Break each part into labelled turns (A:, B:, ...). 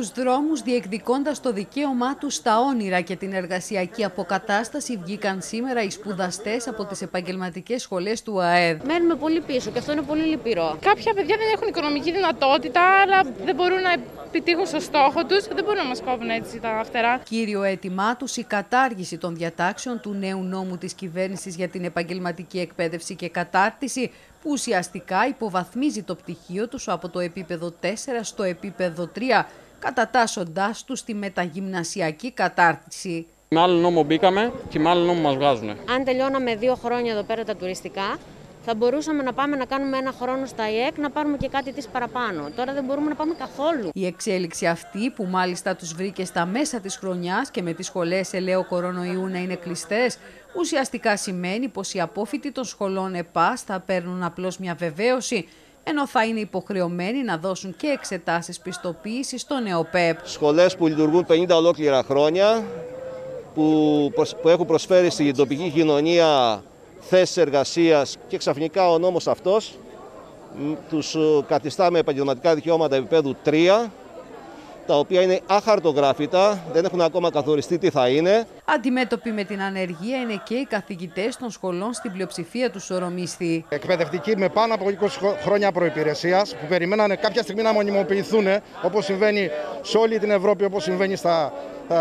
A: Στους δρόμους διεκδικώντας το δικαίωμά τους στα όνειρα και την εργασιακή αποκατάσταση βγήκαν σήμερα οι σπουδαστές από τις επαγγελματικές σχολές του ΑΕΔ.
B: Μένουμε πολύ πίσω και αυτό είναι πολύ λυπηρό.
C: Κάποια παιδιά δεν έχουν οικονομική δυνατότητα, αλλά δεν μπορούν να επιτύχουν στο στόχο τους. Δεν μπορούν να μας κόβουν έτσι τα φτερά.
A: Κύριο αίτημά τους η κατάργηση των διατάξεων του νέου νόμου της κυβέρνησης για την επαγγελματική εκπαίδευση και κατάρτιση που ουσιαστικά υποβαθμίζει το πτυχίο τους από το επίπεδο 4 στο επίπεδο 3 κατατάσσοντάς τους στη μεταγυμνασιακή κατάρτιση.
D: Με άλλο νόμο μπήκαμε και με άλλο νόμο μας βγάζουν.
B: Αν τελειώναμε δύο χρόνια εδώ πέρα τα τουριστικά, θα μπορούσαμε να πάμε να κάνουμε ένα χρόνο στα ΙΕΚ να πάρουμε και κάτι της παραπάνω. Τώρα δεν μπορούμε να πάμε καθόλου.
A: Η εξέλιξη αυτή που μάλιστα τους βρήκε στα μέσα της χρονιάς και με τις σχολές ελαίου κορονοϊού να είναι κλειστές, ουσιαστικά σημαίνει πως οι απόφοιτοι των σχολών ΕΠΑΣ θα παίρνουν απλώς μια βεβαίωση ενώ θα είναι υποχρεωμένοι να δώσουν και εξετάσεις πιστοποίησης στο ΝΕΟΠΕΠ.
E: Σχολές που λειτουργούν 50 ολόκληρα χρόνια, που, που έχουν προσφέρει στην τοπική κοινωνία θέσεις εργασίας και ξαφνικά ο νόμος αυτός τους καθιστά με επαγγελματικά δικαιώματα επίπεδου 3 τα οποία είναι αχαρτογράφητα, δεν έχουν ακόμα καθοριστεί τι θα είναι.
A: Αντιμέτωποι με την ανεργία είναι και οι καθηγητές των σχολών στην πλειοψηφία του ορομίσθη.
F: Εκπαιδευτικοί με πάνω από 20 χρόνια προπηρεσία που περιμένανε κάποια στιγμή να μονιμοποιηθούν όπως συμβαίνει σε όλη την Ευρώπη, όπως συμβαίνει στα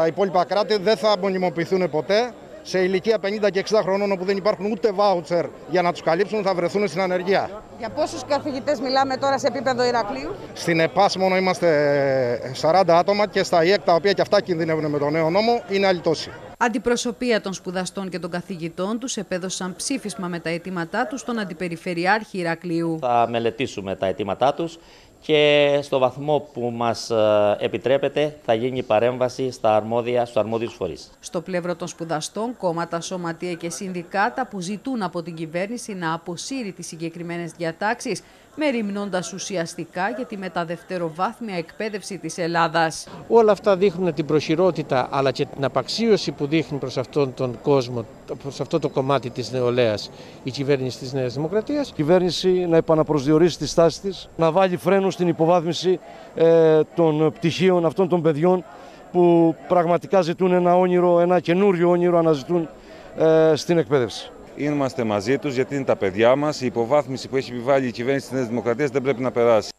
F: υπόλοιπα κράτη, δεν θα μονιμοποιηθούν ποτέ σε ηλικία 50 και 60 χρονών όπου δεν υπάρχουν ούτε βάουτσερ για να τους καλύψουν θα βρεθούν στην ανεργία.
G: Για πόσους καθηγητές μιλάμε τώρα σε επίπεδο Ηρακλείου;
F: Στην ΕΠΑΣ μόνο είμαστε 40 άτομα και στα ΙΕΚ τα οποία και αυτά κινδυνεύουν με τον νέο νόμο είναι άλλη τόση.
A: Αντιπροσωπεία των σπουδαστών και των καθηγητών τους επέδωσαν ψήφισμα με τα αιτήματά τους στον Αντιπεριφερειάρχη Ηρακλείου.
H: Θα μελετήσουμε τα αιτήματά τους και στο βαθμό που μας ε, επιτρέπεται θα γίνει παρέμβαση στα αρμόδια, στους αρμόδιους φορείς.
A: Στο πλευρό των σπουδαστών, κόμματα, σωματεία και συνδικάτα που ζητούν από την κυβέρνηση να αποσύρει τις συγκεκριμένες διατάξεις μεριμνώντας ουσιαστικά για τη μεταδευτεροβάθμια εκπαίδευση της Ελλάδας.
I: Όλα αυτά δείχνουν την προχειρότητα αλλά και την απαξίωση που δείχνει προς αυτόν τον κόσμο, προς αυτό το κομμάτι της νεολαίας η κυβέρνηση της Νέας Δημοκρατίας.
J: Η κυβέρνηση να επαναπροσδιορίσει τη στάση της, να βάλει φρένο στην υποβάθμιση ε, των πτυχίων αυτών των παιδιών που πραγματικά ζητούν ένα όνειρο, ένα καινούριο όνειρο αναζητούν ε, στην εκπαίδευση.
K: Είμαστε μαζί τους γιατί είναι τα παιδιά μας. Η υποβάθμιση που έχει επιβάλει η κυβέρνηση της Νέας Δημοκρατίας δεν πρέπει να περάσει.